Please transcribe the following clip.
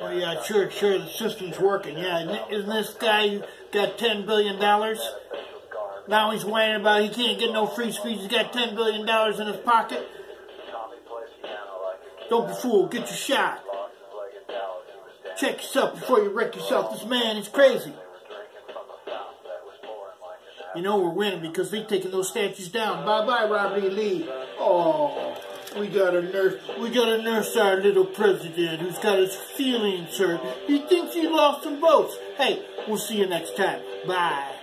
Oh yeah, sure, sure. The system's working. Yeah, isn't this guy got ten billion dollars? Now he's whining about he can't get no free speech. He's got ten billion dollars in his pocket. Don't be fooled. Get your shot. Check yourself before you wreck yourself. This man is crazy. You know we're winning because they're taking those statues down. Bye bye, Robert E. Lee. Oh. We gotta nurse. We gotta nurse our little president who's got his feelings hurt. He thinks he lost some votes. Hey, we'll see you next time. Bye.